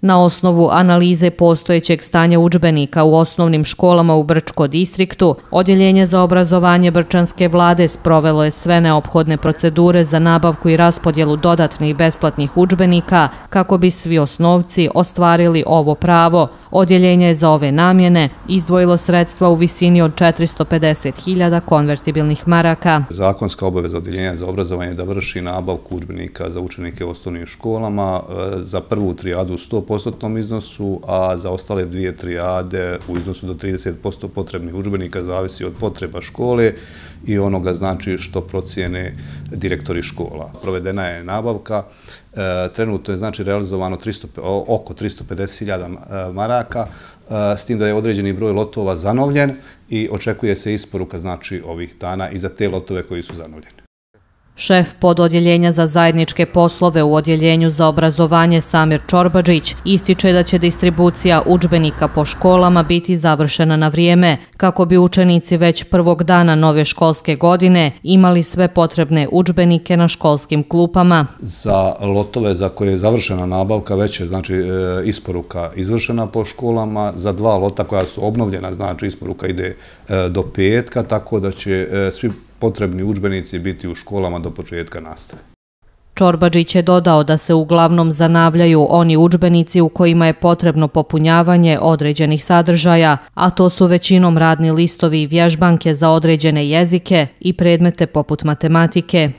Na osnovu analize postojećeg stanja učbenika u osnovnim školama u Brčko distriktu, Odjeljenje za obrazovanje Brčanske vlade sprovelo je sve neophodne procedure za nabavku i raspodjelu dodatnih besplatnih učbenika kako bi svi osnovci ostvarili ovo pravo. Odjeljenje je za ove namjene izdvojilo sredstva u visini od 450.000 konvertibilnih maraka. Zakonska obaveza Odjeljenja za obrazovanje je da vrši nabavku učbenika za učenike u osnovnim školama e, za prvu trijadu u 100% iznosu, a za ostale dvije trijade u iznosu do 30% potrebnih učbenika zavisi od potreba škole i onoga znači što procijene direktori škola. Provedena je nabavka, e, trenutno je znači realizovano 300, oko 350.000 e, maraka, e, s tim da je određeni broj lotova zanovljen i očekuje se isporuka znači ovih dana i za te lotove koji su zanovljeni. Šef pododjeljenja za zajedničke poslove u odjeljenju za obrazovanje Samir Čorbađić ističe da će distribucija učbenika po školama biti završena na vrijeme kako bi učenici već prvog dana nove školske godine imali sve potrebne učbenike na školskim klupama. Za lotove za koje je završena nabavka već je znači, e, isporuka izvršena po školama. Za dva lota koja su obnovljena znači isporuka ide e, do petka tako da će e, svi potrebni učbenici biti u školama do početka nastave. Čorbađić je dodao da se uglavnom zanavljaju oni učbenici u kojima je potrebno popunjavanje određenih sadržaja, a to su većinom radni listovi i vježbanke za određene jezike i predmete poput matematike.